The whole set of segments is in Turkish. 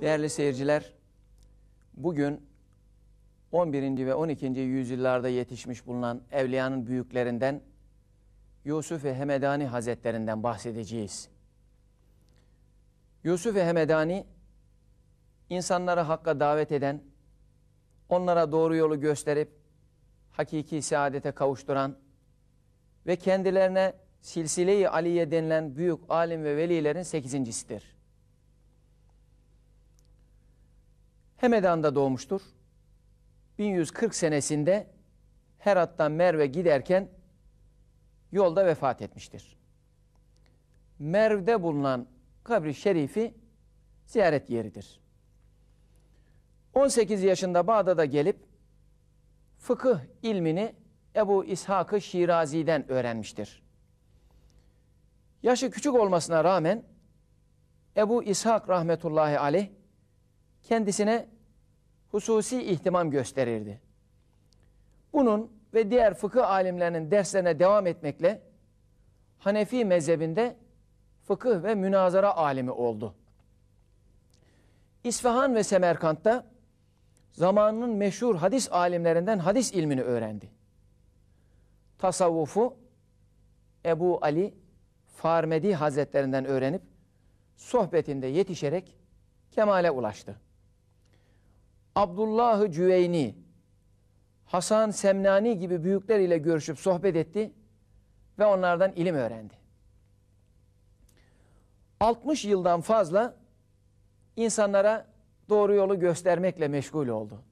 Değerli seyirciler, bugün 11. ve 12. yüzyıllarda yetişmiş bulunan evliyanın büyüklerinden Yusuf ve Hemedani Hazretlerinden bahsedeceğiz. Yusuf ve Hemedani, insanları hakka davet eden, onlara doğru yolu gösterip, hakiki saadete kavuşturan ve kendilerine Silsile-i Aliye denilen büyük alim ve velilerin sekizincisidir. Hemedan'da doğmuştur. 1140 senesinde Herat'tan Merve giderken yolda vefat etmiştir. Merv'de bulunan kabri şerifi ziyaret yeridir. 18 yaşında Bağdat'a gelip fıkıh ilmini Ebu İshak-ı Şirazi'den öğrenmiştir. Yaşı küçük olmasına rağmen Ebu İshak rahmetullahi aleyh kendisine hususi ihtimam gösterirdi. Bunun ve diğer fıkıh alimlerinin derslerine devam etmekle Hanefi mezhebinde fıkıh ve münazara alimi oldu. İsfahan ve Semerkant'ta zamanının meşhur hadis alimlerinden hadis ilmini öğrendi. Tasavvufu Ebu Ali Farmedi Hazretlerinden öğrenip sohbetinde yetişerek kemale ulaştı. Abdullah Cüveyni, Hasan Semnani gibi büyükler ile görüşüp sohbet etti ve onlardan ilim öğrendi. 60 yıldan fazla insanlara doğru yolu göstermekle meşgul oldu.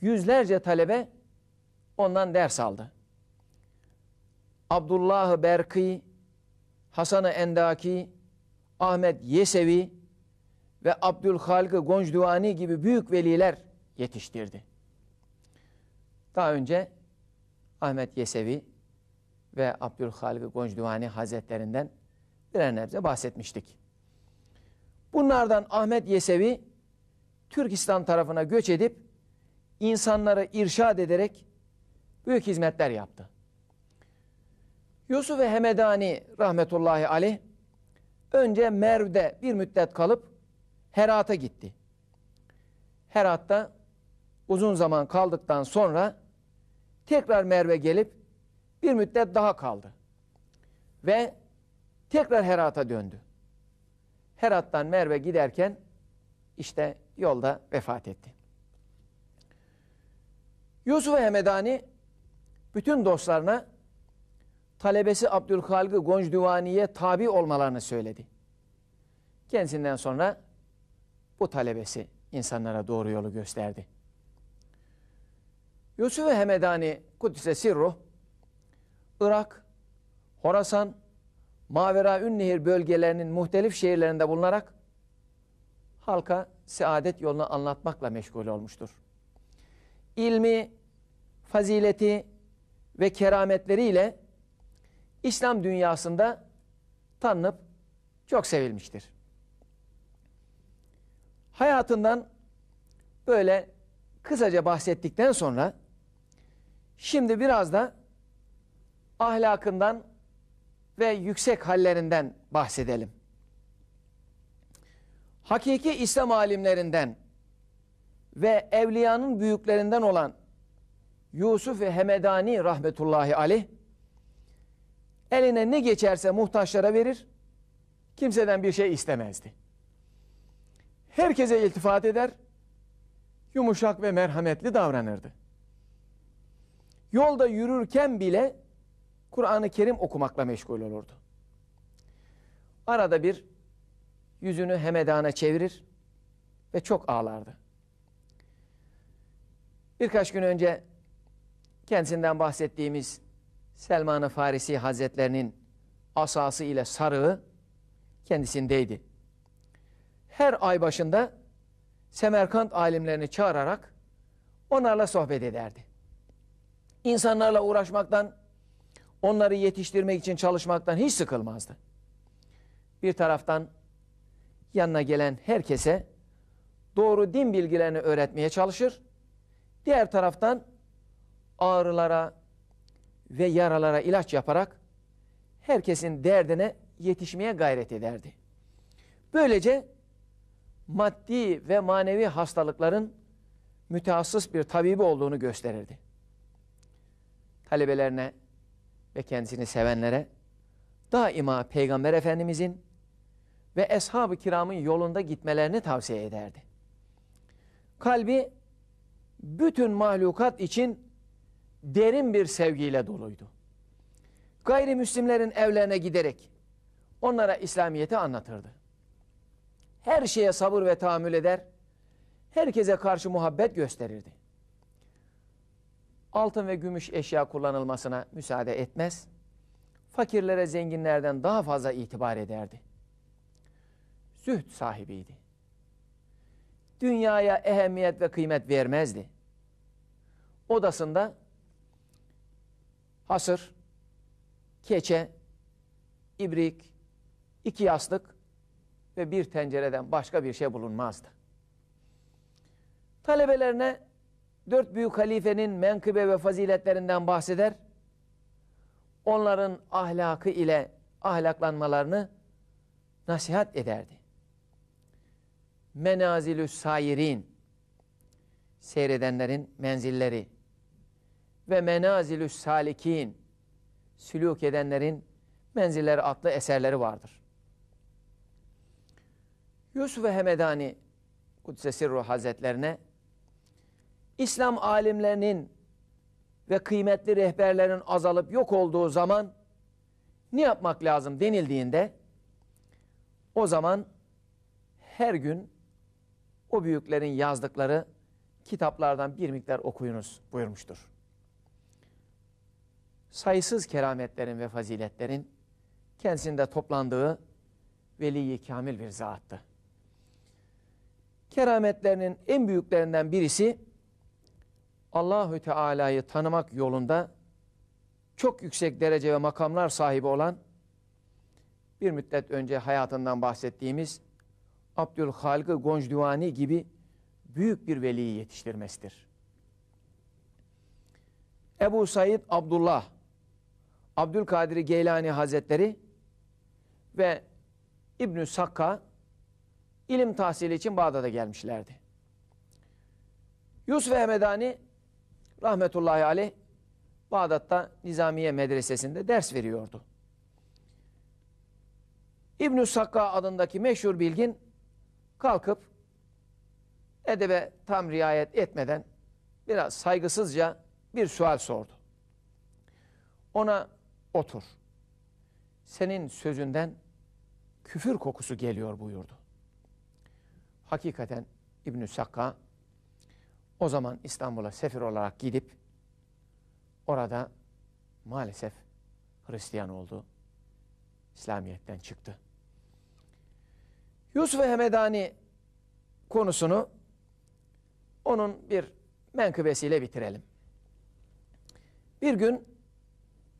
Yüzlerce talebe ondan ders aldı. Abdullah Berki, Hasan-ı Endaki, Ahmet Yesevi ve Abdülhalik Goncduvani gibi büyük veliler yetiştirdi. Daha önce Ahmet Yesevi ve Abdülhalik Goncduvani Hazretlerinden birer nebze bahsetmiştik. Bunlardan Ahmet Yesevi Türkistan tarafına göç edip insanları irşad ederek büyük hizmetler yaptı. Yusuf ve Hemedani rahmetullahi aleyh önce Merv'de bir müddet kalıp Herat'a gitti. Herat'ta uzun zaman kaldıktan sonra tekrar Merve gelip bir müddet daha kaldı. Ve tekrar Herat'a döndü. Herat'tan Merve giderken işte yolda vefat etti. Yusuf Hemedani bütün dostlarına talebesi Abdülhalik Goncduvani'ye tabi olmalarını söyledi. Kendisinden sonra bu talebesi insanlara doğru yolu gösterdi. Yusuf Hemedani Kudüs'e Sirruh, Irak, Horasan, Mavera Ünnehir bölgelerinin muhtelif şehirlerinde bulunarak halka saadet yolunu anlatmakla meşgul olmuştur. İlmi, fazileti ve kerametleriyle İslam dünyasında tanınıp çok sevilmiştir. Hayatından böyle kısaca bahsettikten sonra şimdi biraz da ahlakından ve yüksek hallerinden bahsedelim. Hakiki İslam alimlerinden ve evliyanın büyüklerinden olan Yusuf Hemedani rahmetullahi aleyh eline ne geçerse muhtaçlara verir, kimseden bir şey istemezdi. Herkese iltifat eder, yumuşak ve merhametli davranırdı. Yolda yürürken bile Kur'an-ı Kerim okumakla meşgul olurdu. Arada bir yüzünü Hemedana çevirir ve çok ağlardı. Birkaç gün önce kendisinden bahsettiğimiz Selman-ı Farisi Hazretlerinin asası ile sarığı kendisindeydi. Her ay başında Semerkant alimlerini çağırarak onlarla sohbet ederdi. İnsanlarla uğraşmaktan, onları yetiştirmek için çalışmaktan hiç sıkılmazdı. Bir taraftan yanına gelen herkese doğru din bilgilerini öğretmeye çalışır. Diğer taraftan ağrılara ve yaralara ilaç yaparak herkesin derdine yetişmeye gayret ederdi. Böylece maddi ve manevi hastalıkların mütehassıs bir tabibi olduğunu gösterirdi. Talebelerine ve kendisini sevenlere daima Peygamber Efendimizin ve Eshab-ı Kiram'ın yolunda gitmelerini tavsiye ederdi. Kalbi bütün mahlukat için derin bir sevgiyle doluydu. Gayrimüslimlerin evlerine giderek onlara İslamiyet'i anlatırdı. Her şeye sabır ve tahammül eder, herkese karşı muhabbet gösterirdi. Altın ve gümüş eşya kullanılmasına müsaade etmez, fakirlere zenginlerden daha fazla itibar ederdi. Zühd sahibiydi. Dünyaya ehemmiyet ve kıymet vermezdi. Odasında hasır, keçe, ibrik, iki yastık ve bir tencereden başka bir şey bulunmazdı. Talebelerine dört büyük halifenin menkıbe ve faziletlerinden bahseder, onların ahlakı ile ahlaklanmalarını nasihat ederdi. Menazilü sayirin, seyredenlerin menzilleri ve menazilü salikin, sülük edenlerin menzilleri adlı eserleri vardır. Yusuf ve Hemedani Kudüs'e Sirru Hazretlerine İslam alimlerinin ve kıymetli rehberlerin azalıp yok olduğu zaman ne yapmak lazım denildiğinde o zaman her gün o büyüklerin yazdıkları kitaplardan bir miktar okuyunuz buyurmuştur. Sayısız kerametlerin ve faziletlerin kendisinde toplandığı veli kamil bir zattı. Kerametlerinin en büyüklerinden birisi Allahü Teala'yı tanımak yolunda çok yüksek derece ve makamlar sahibi olan bir müddet önce hayatından bahsettiğimiz Abdülhalgı Goncduvani gibi büyük bir veliyi yetiştirmesidir. Ebu Said Abdullah, Abdülkadir Geylani Hazretleri ve İbnü Sakka ilim tahsili için Bağdat'a gelmişlerdi. Yusuf Hemedani rahmetullahi aleyh Bağdat'ta Nizamiye Medresesi'nde ders veriyordu. İbn-i Sakka adındaki meşhur bilgin kalkıp edebe tam riayet etmeden biraz saygısızca bir sual sordu. Ona otur. Senin sözünden küfür kokusu geliyor buyurdu. Hakikaten İbn-i Sakka o zaman İstanbul'a sefir olarak gidip orada maalesef Hristiyan oldu. İslamiyet'ten çıktı. Yusuf Hemedani konusunu onun bir menkıbesiyle bitirelim. Bir gün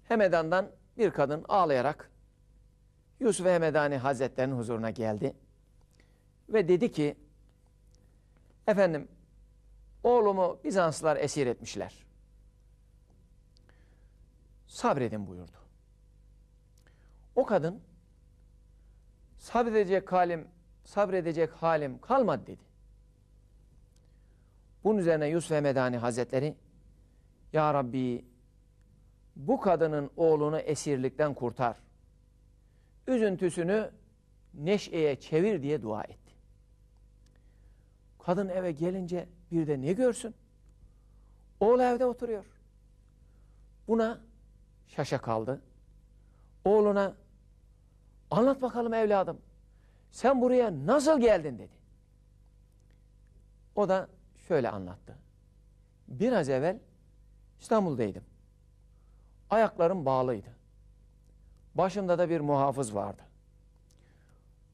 Hemedan'dan bir kadın ağlayarak Yusuf Hemedani Hazretleri'nin huzuruna geldi ve dedi ki efendim oğlumu Bizanslılar esir etmişler. Sabredin buyurdu. O kadın sabredecek halim sabredecek halim kalmadı dedi. Bunun üzerine Yusuf Medani Hazretleri Ya Rabbi bu kadının oğlunu esirlikten kurtar. Üzüntüsünü neşeye çevir diye dua etti. Kadın eve gelince bir de ne görsün? Oğlu evde oturuyor. Buna şaşa kaldı. Oğluna anlat bakalım evladım. Sen buraya nasıl geldin dedi. O da şöyle anlattı. Biraz evvel İstanbul'daydım. Ayaklarım bağlıydı. Başımda da bir muhafız vardı.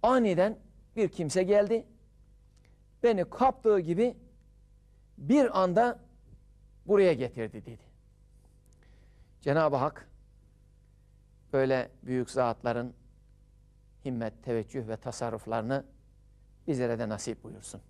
Aniden bir kimse geldi. Beni kaptığı gibi bir anda buraya getirdi dedi. Cenab-ı Hak böyle büyük zatların himmet, teveccüh ve tasarruflarını bizlere de nasip buyursun.